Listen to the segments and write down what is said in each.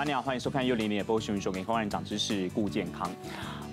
安，你好，欢迎收看六零零的播新闻 show，给观众长知识，顾健康。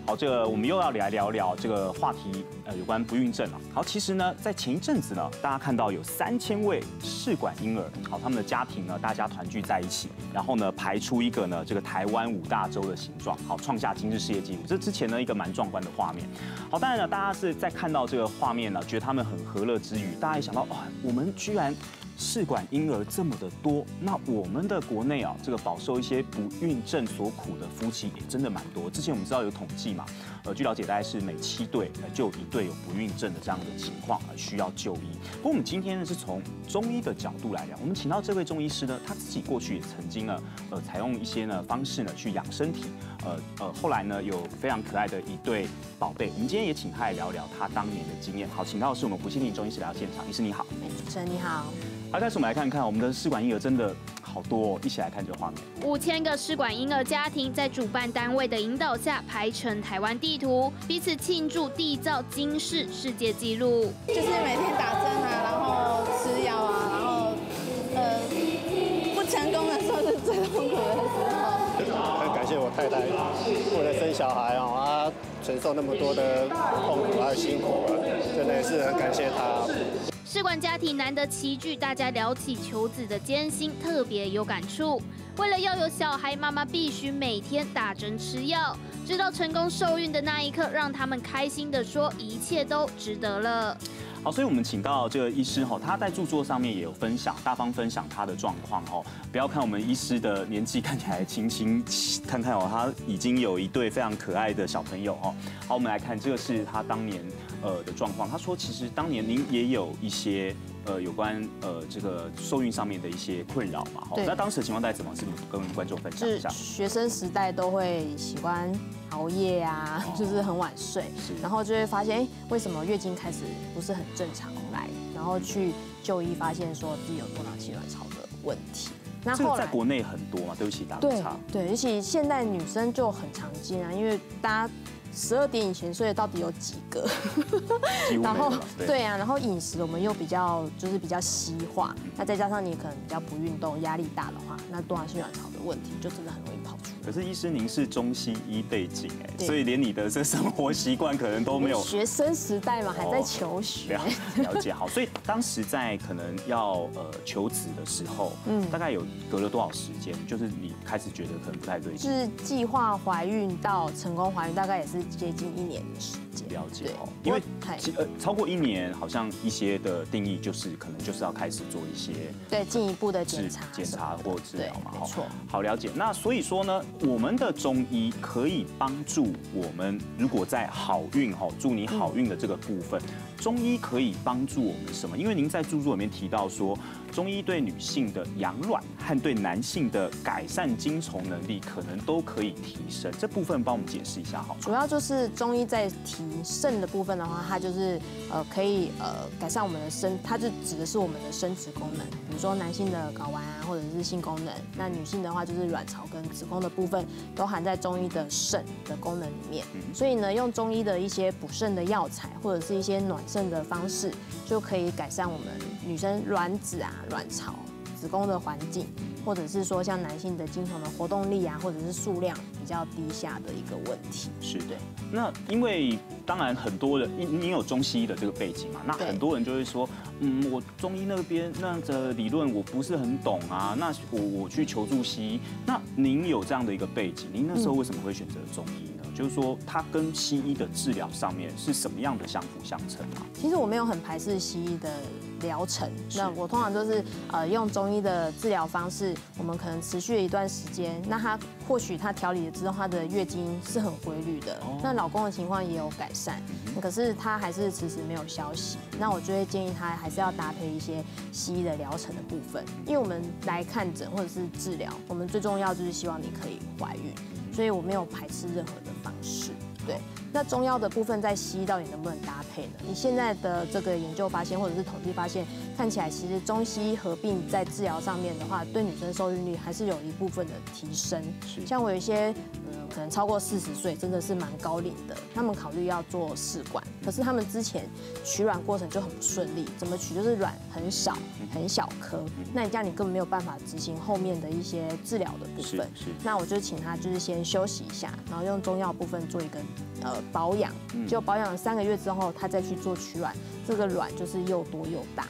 好，这个我们又要来聊聊这个话题，呃，有关不孕症了。好，其实呢，在前一阵子呢，大家看到有三千位试管婴儿，好，他们的家庭呢，大家团聚在一起，然后呢，排出一个呢，这个台湾五大洲的形状，好，创下今日世界纪录。这之前呢，一个蛮壮观的画面。好，当然呢，大家是在看到这个画面呢，觉得他们很和乐之余，大家也想到，哇，我们居然。试管婴儿这么的多，那我们的国内啊，这个饱受一些不孕症所苦的夫妻也真的蛮多。之前我们知道有统计嘛，呃，据了解大概是每七对就一对有不孕症的这样的情况而需要就医。不过我们今天呢是从中医的角度来聊，我们请到这位中医师呢，他自己过去也曾经呢，呃，采用一些呢方式呢去养身体，呃呃，后来呢有非常可爱的一对宝贝。我们今天也请他来聊聊他当年的经验。好，请到的是我们胡心婷中医师来到现场，医师你好，主持人你好。好，开始我们来看看我们的试管婴儿真的好多，哦，一起来看这个画面。五千个试管婴儿家庭在主办单位的引导下排成台湾地图，彼此庆祝缔造金氏世界纪录。就是每天打针啊，然后吃药啊，然后呃不成功的时候是最痛苦的时候。很感谢我太太，为了生小孩啊，承受那么多的痛苦还有辛苦，真的也是很感谢她。试管家庭难得齐聚，大家聊起求子的艰辛，特别有感触。为了要有小孩，妈妈必须每天打针吃药，直到成功受孕的那一刻，让他们开心的说，一切都值得了。好，所以我们请到这个医师哈，他在著作上面也有分享，大方分享他的状况哈。不要看我们医师的年纪看起来轻轻，看看哦，他已经有一对非常可爱的小朋友哦。好，我们来看这个是他当年呃的状况。他说，其实当年您也有一些呃有关呃这个受孕上面的一些困扰嘛。对。那当时的情况大概怎么？是跟观众分享一下。学生时代都会喜欢。熬夜啊，就是很晚睡，然后就会发现，哎，为什么月经开始不是很正常来？然后去就医，发现说自己有多囊性卵巢的问题。那后来在国内很多嘛，对不起，打个岔。对，而且现代女生就很常见啊，因为大家。十二点以前睡的到底有几个？然后对啊，然后饮食我们又比较就是比较西化，那再加上你可能比较不运动，压力大的话，那多囊性卵巢的问题就真的很容易。可是医师您是中西医背景哎，所以连你的这生活习惯可能都没有。学生时代嘛，还在求学。了解好，所以当时在可能要呃求子的时候，嗯，大概有隔了多少时间？就是你开始觉得可能不太对。是计划怀孕到成功怀孕，大概也是。接近一年的时间，了解哦，因为呃超过一年，好像一些的定义就是可能就是要开始做一些对进一步的检查、检查或治疗嘛，没错。好了解，那所以说呢，我们的中医可以帮助我们，如果在好运哈，祝你好运的这个部分，中医可以帮助我们什么？因为您在著作里面提到说。中医对女性的养卵和对男性的改善精虫能力，可能都可以提升。这部分帮我们解释一下好。主要就是中医在提肾的部分的话，它就是呃可以呃改善我们的生，它就指的是我们的生殖功能。比如说男性的睾丸啊，或者是性功能，那女性的话就是卵巢跟子宫的部分，都含在中医的肾的功能里面。所以呢，用中医的一些补肾的药材，或者是一些暖肾的方式，就可以改善我们女生卵子啊。卵巢、子宫的环境，或者是说像男性的精虫的活动力啊，或者是数量比较低下的一个问题。是对。那因为当然很多人，你你有中西医的这个背景嘛？那很多人就会说，嗯，我中医那边那的理论我不是很懂啊。那我我去求助西医。那您有这样的一个背景，您那时候为什么会选择中医呢？就是说它跟西医的治疗上面是什么样的相辅相成啊？其实我没有很排斥西医的。疗程，那我通常都是呃用中医的治疗方式，我们可能持续了一段时间，那他或许他调理了之后，他的月经是很规律的，那老公的情况也有改善，可是他还是迟迟没有消息，那我就会建议他还是要搭配一些西医的疗程的部分，因为我们来看诊或者是治疗，我们最重要就是希望你可以怀孕，所以我没有排斥任何的方式，对。那中药的部分在西医到底能不能搭配呢？你现在的这个研究发现，或者是统计发现，看起来其实中西医合并在治疗上面的话，对女生受孕率还是有一部分的提升。是。像我有一些嗯，可能超过四十岁，真的是蛮高龄的，他们考虑要做试管，可是他们之前取卵过程就很不顺利，怎么取就是卵很少很小颗，那你这样你根本没有办法执行后面的一些治疗的部分。是那我就请他就是先休息一下，然后用中药部分做一个呃保养，就保养了三个月之后，他再去做取卵，这个卵就是又多又大，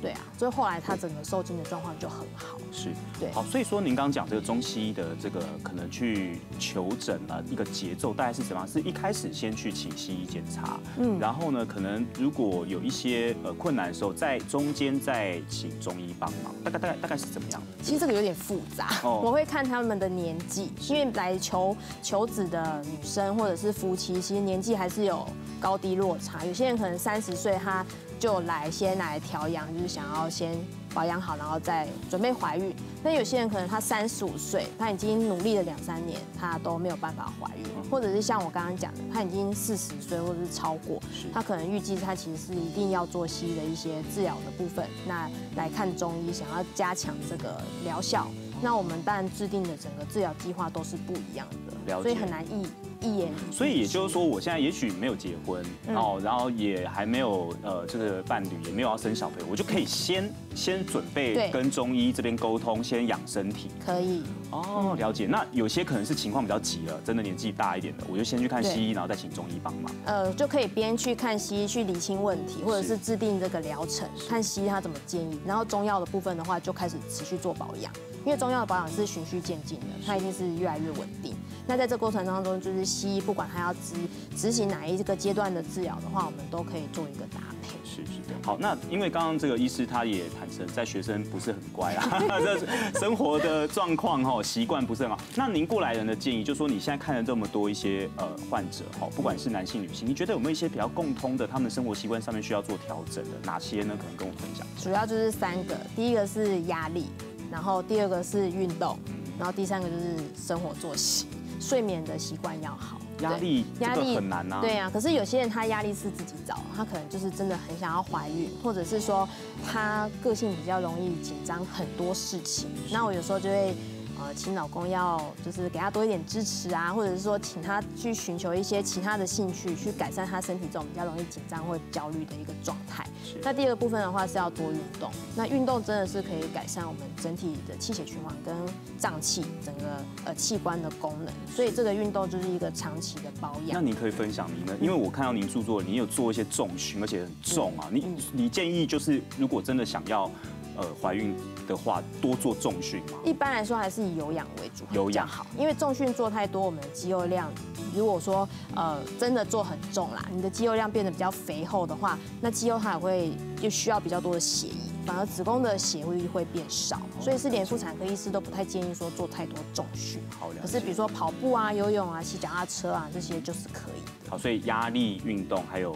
对啊，所以后来他整个受精的状况就很好。是，对好，所以说您刚刚讲这个中西医的这个可能去求诊啊，一个节奏大概是怎么样？是一开始先去请西医检查，嗯，然后呢，可能如果有一些呃困难的时候，在中间再请中医帮忙，大概大概大概是怎么样？其实这个有点复杂，哦 我会看他们的年纪，因为来求求子的女生或者是夫妻，其实年纪还是有高低落差。有些人可能三十岁，他就来先来调养，就是想要先保养好，然后再准备怀孕。那有些人可能他三十五岁，他已经努力了两三年，他都没有办法怀孕，或者是像我刚刚讲的，他已经四十岁或者是超过，他可能预计他其实是一定要做西医的一些治疗的部分，那来看中医，想要加强这个疗效。那我们当然制定的整个治疗计划都是不一样的，所以很难一一言。所以也就是说，我现在也许没有结婚，嗯哦，然后也还没有呃这个伴侣，也没有要生小朋友，我就可以先先准备跟中医这边沟通，先养身体。可以，哦，了解。那有些可能是情况比较急了，真的年纪大一点的，我就先去看西医，然后再请中医帮忙。呃，就可以边去看西医去理清问题，或者是是制定这个疗程，看西医他怎么建议。然后中药的部分的话，就开始持续做保养，因为中药的保养是循序渐进的，它一定是越来越稳定。那在这过程当中，就是西医不管他要执执行哪一个阶段的治疗的话，我们都可以做一个搭配。是是。好，那因为刚刚这个医师他也坦诚，在学生不是很乖啊，这生活的状况哈习惯不是很好。那您过来人的建议，就说你现在看了这么多一些呃患者哈，不管是男性女性，你觉得有没有一些比较共通的，他们生活习惯上面需要做调整的？哪些呢？可能跟我分享。主要就是三个，第一个是压力，然后第二个是运动，然后第三个就是生活作息，睡眠的习惯要好。压力对这个很难啊。对啊，可是有些人他压力是自己找，他可能就是真的很想要怀孕，或者是说他个性比较容易紧张很多事情。那我有时候就会呃请老公要就是给他多一点支持啊，或者是说请他去寻求一些其他的兴趣，去改善他身体这种比较容易紧张或焦虑的一个状态。那第二个部分的话是要多运动，那运动真的是可以改善我们整体的气血循环跟脏器整个呃器官的功能，所以这个运动就是一个长期的保养。那您可以分享您呢？因为我看到您著作，您有做一些重训，而且很重啊。你嗯你建议就是，如果真的想要呃怀孕的话，多做重训嘛？一般来说还是以有氧为主有氧好，因为重训做太多，我们的肌肉量如果说呃真的做很重啦，你的肌肉量变得比较肥厚的话，那肌肉它也会就需要比较多的血液，反而子宫的血液会变少，所以是连妇产科医师都不太建议说做太多重训。好可是比如说跑步啊、游泳啊、骑脚踏车啊这些就是可以，好，所以压力运动还有，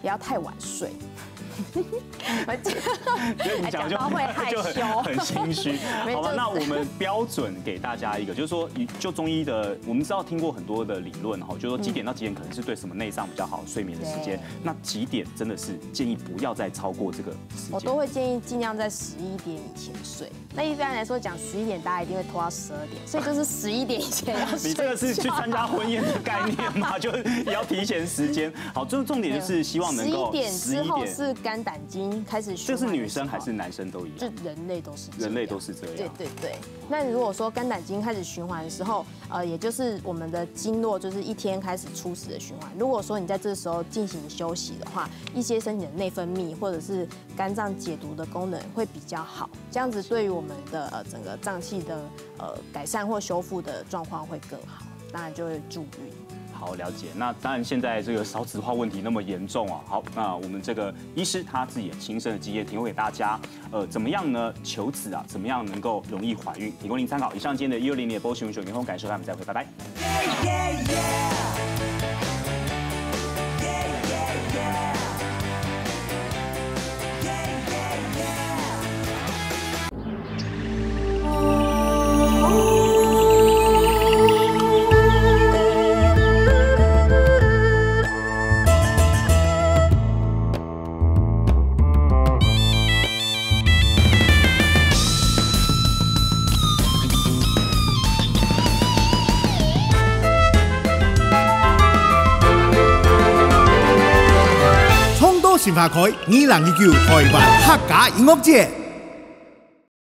不要太晚睡。我因为你讲就就很 羞很心虚。没好吧，那我们标准给大家一个，就是说，以就中医的，我们知道听过很多的理论哈，就是说几点到几点可能是对什么内脏比较好睡眠的时间，那几点真的是建议不要再超过这个时间。我都会建议尽量在十一点以前睡。那一般来说讲十一点，大家一定会拖到十二点，所以就是十一点以前要 睡你这个是去参加婚宴的概念吗？就是也要提前时间。好，这重点就是希望能够十一点之后是肝胆经开始循这环的时候。是女生还是男生都一样就？人类都是人类都是这样对对对。那如果说肝胆经开始循环的时候，呃，也就是我们的经络就是一天开始初始的循环。如果说你在这时候进行休息的话，一些身体的内分泌或者是肝脏解毒的功能会比较好，这样子对于我们的呃整个脏器的呃改善或修复的状况会更好，当然就会助孕。好，了解。那当然，现在这个少子化问题那么严重啊。好，那我们这个医师他自己的亲身的经验提供给大家，呃，怎么样呢？求子啊，怎么样能够容易怀孕？提供您参考。以上今天的一六零零的波新闻九年后感受，他们再会，拜拜。新花开二零一九台湾客家音乐节。